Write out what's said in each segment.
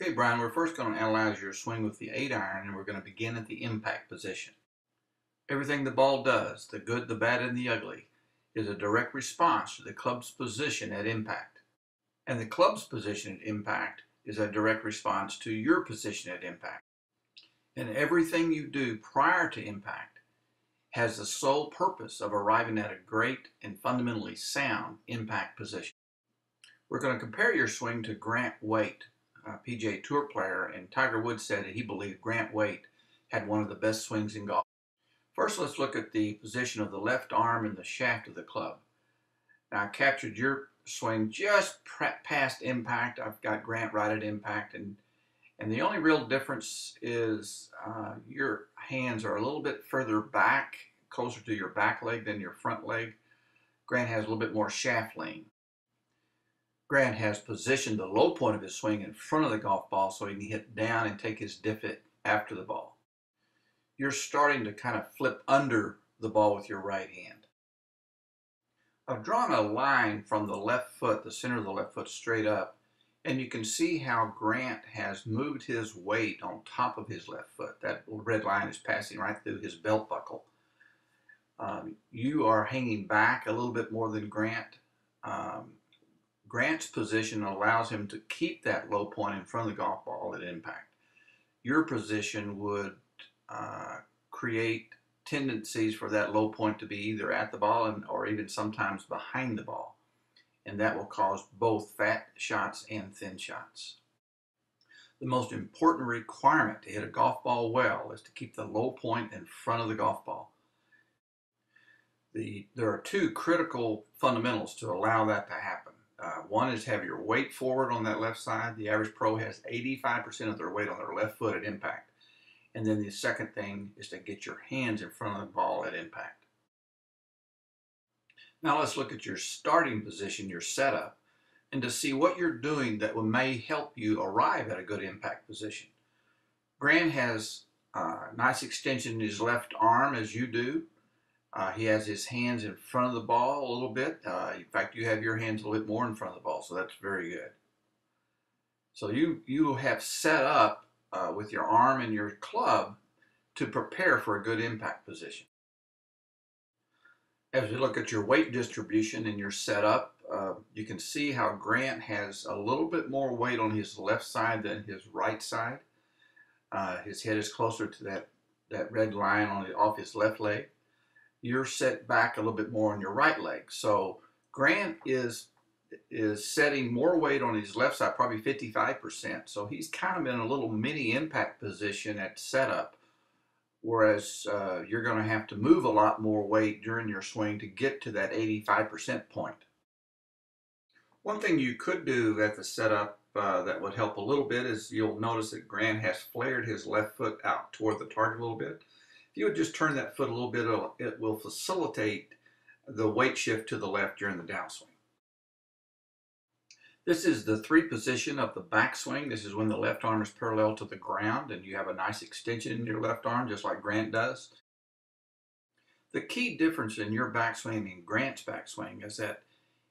Okay, Brian, we're first going to analyze your swing with the 8 iron and we're going to begin at the impact position. Everything the ball does, the good, the bad, and the ugly, is a direct response to the club's position at impact. And the club's position at impact is a direct response to your position at impact. And everything you do prior to impact has the sole purpose of arriving at a great and fundamentally sound impact position. We're going to compare your swing to Grant Waite, uh, PGA Tour player, and Tiger Woods said that he believed Grant Waite had one of the best swings in golf. First, let's look at the position of the left arm and the shaft of the club. Now, I captured your swing just past impact. I've got Grant right at impact, and and the only real difference is uh, your hands are a little bit further back, closer to your back leg than your front leg. Grant has a little bit more shaft lean. Grant has positioned the low point of his swing in front of the golf ball so he can hit down and take his divot after the ball. You're starting to kind of flip under the ball with your right hand. I've drawn a line from the left foot, the center of the left foot, straight up, and you can see how Grant has moved his weight on top of his left foot. That red line is passing right through his belt buckle. Um, you are hanging back a little bit more than Grant. Um, Grant's position allows him to keep that low point in front of the golf ball at impact. Your position would uh, create tendencies for that low point to be either at the ball and, or even sometimes behind the ball. And that will cause both fat shots and thin shots. The most important requirement to hit a golf ball well is to keep the low point in front of the golf ball. The, there are two critical fundamentals to allow that to happen. Uh, one is have your weight forward on that left side. The average pro has 85% of their weight on their left foot at impact. And then the second thing is to get your hands in front of the ball at impact. Now let's look at your starting position, your setup, and to see what you're doing that may help you arrive at a good impact position. Graham has a uh, nice extension in his left arm as you do. Uh, he has his hands in front of the ball a little bit. Uh, in fact, you have your hands a little bit more in front of the ball, so that's very good. So you, you have set up uh, with your arm and your club to prepare for a good impact position. As you look at your weight distribution and your setup, uh, you can see how Grant has a little bit more weight on his left side than his right side. Uh, his head is closer to that, that red line on the, off his left leg you're set back a little bit more on your right leg. So Grant is is setting more weight on his left side, probably 55%. So he's kind of in a little mini impact position at setup, whereas uh, you're going to have to move a lot more weight during your swing to get to that 85% point. One thing you could do at the setup uh, that would help a little bit is you'll notice that Grant has flared his left foot out toward the target a little bit you would just turn that foot a little bit, it will facilitate the weight shift to the left during the downswing. This is the three position of the backswing. This is when the left arm is parallel to the ground and you have a nice extension in your left arm, just like Grant does. The key difference in your backswing and Grant's backswing is that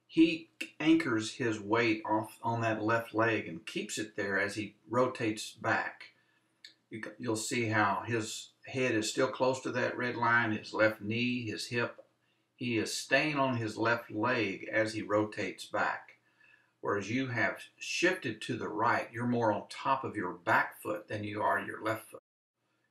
he anchors his weight off on that left leg and keeps it there as he rotates back. You, will see how his head is still close to that red line, his left knee, his hip. He is staying on his left leg as he rotates back. Whereas you have shifted to the right, you're more on top of your back foot than you are your left foot.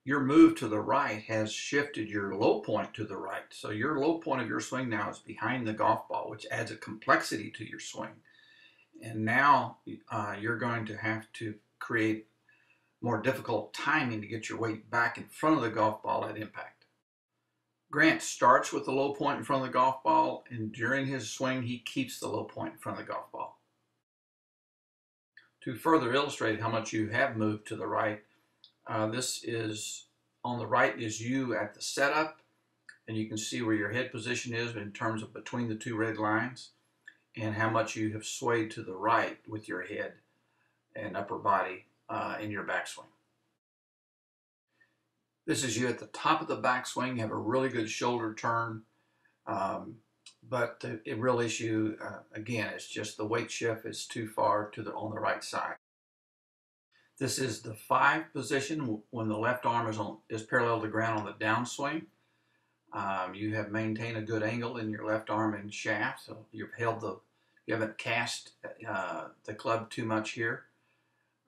Your move to the right has shifted your low point to the right. So your low point of your swing now is behind the golf ball, which adds a complexity to your swing. And now uh, you're going to have to create more difficult timing to get your weight back in front of the golf ball at impact. Grant starts with the low point in front of the golf ball, and during his swing, he keeps the low point in front of the golf ball. To further illustrate how much you have moved to the right, uh, this is on the right is you at the setup, and you can see where your head position is in terms of between the two red lines, and how much you have swayed to the right with your head and upper body uh, in your backswing. This is you at the top of the backswing. You have a really good shoulder turn. Um, but the, the, real issue, uh, again, is just the weight shift is too far to the on the right side. This is the five position when the left arm is on is parallel to the ground on the downswing. Um, you have maintained a good angle in your left arm and shaft, so you've held the you haven't cast uh, the club too much here.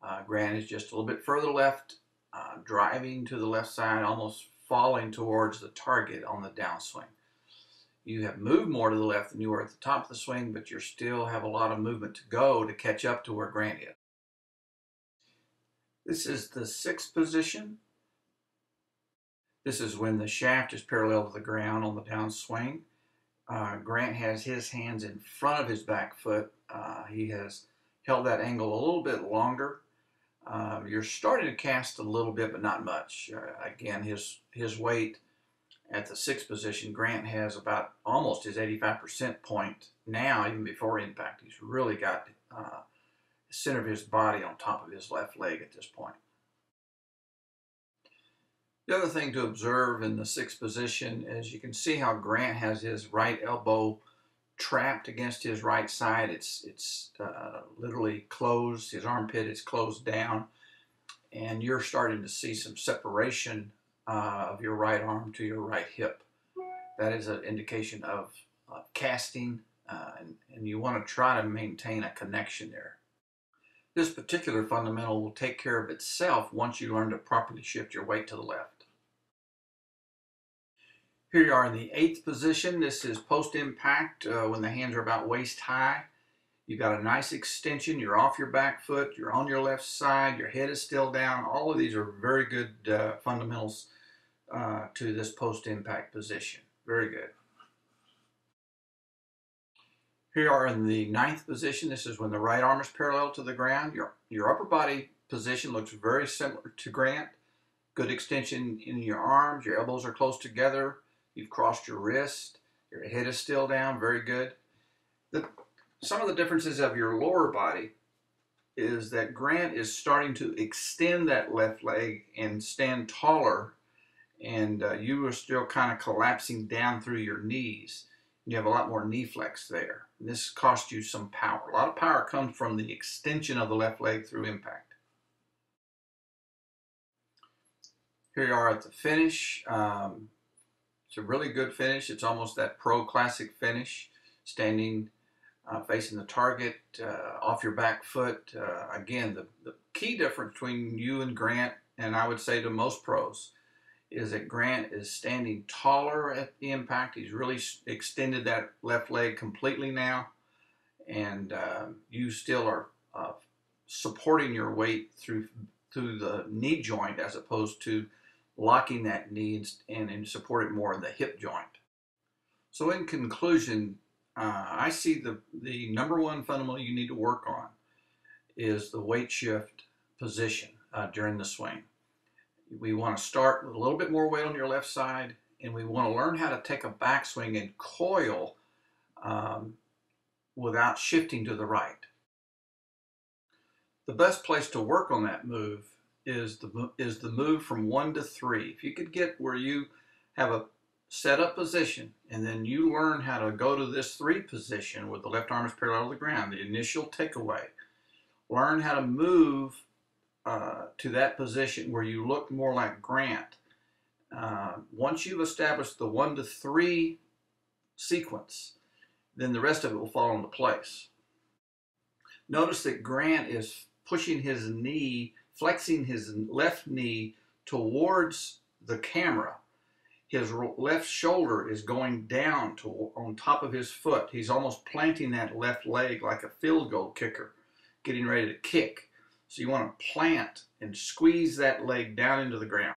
Uh, Grant is just a little bit further left, uh, driving to the left side, almost falling towards the target on the downswing. You have moved more to the left than you were at the top of the swing, but you still have a lot of movement to go to catch up to where Grant is. This is the sixth position. This is when the shaft is parallel to the ground on the downswing. Uh, Grant has his hands in front of his back foot. Uh, he has held that angle a little bit longer. Um, you're starting to cast a little bit, but not much. Uh, again, his his weight at the sixth position, Grant has about almost his 85% point now, even before impact. He's really got uh, the center of his body on top of his left leg at this point. The other thing to observe in the sixth position is you can see how Grant has his right elbow trapped against his right side. It's, it's uh, literally closed. His armpit is closed down. And you're starting to see some separation uh, of your right arm to your right hip. That is an indication of, casting, uh, and, and you want to try to maintain a connection there. This particular fundamental will take care of itself once you learn to properly shift your weight to the left. Here you are in the eighth position. This is post-impact uh, when the hands are about waist high. You've got a nice extension. You're off your back foot. You're on your left side. Your head is still down. All of these are very good uh, fundamentals uh, to this post-impact position. Very good. Here you are in the ninth position. This is when the right arm is parallel to the ground. Your, your upper body position looks very similar to Grant. Good extension in your arms. Your elbows are close together. You've crossed your wrist. Your head is still down. Very good. The, some of the differences of your lower body is that Grant is starting to extend that left leg and stand taller and uh, you are still kind of collapsing down through your knees. You have a lot more knee flex there. And this costs you some power. A lot of power comes from the extension of the left leg through impact. Here you are at the finish. Um, it's a really good finish. It's almost that pro classic finish, standing uh, facing the target, uh, off your back foot. Uh, again, the, the key difference between you and Grant, and I would say to most pros, is that Grant is standing taller at the impact. He's really extended that left leg completely now. And uh, you still are uh, supporting your weight through through the knee joint as opposed to locking that knee and, and support it more in the hip joint. So in conclusion, uh, I see the, the number one fundamental you need to work on is the weight shift position uh, during the swing we want to start with a little bit more weight on your left side, and we want to learn how to take a backswing and coil um, without shifting to the right. The best place to work on that move is the, is the move from one to three. If you could get where you have a set up position and then you learn how to go to this three position with the left arm is parallel to the ground, the initial takeaway. Learn how to move uh, to that position where you look more like Grant, uh, once you've established the one to three sequence, then the rest of it will fall into place. Notice that Grant is pushing his knee, flexing his left knee towards the camera. His left shoulder is going down to on top of his foot. He's almost planting that left leg like a field goal kicker, getting ready to kick. So you want to plant and squeeze that leg down into the ground.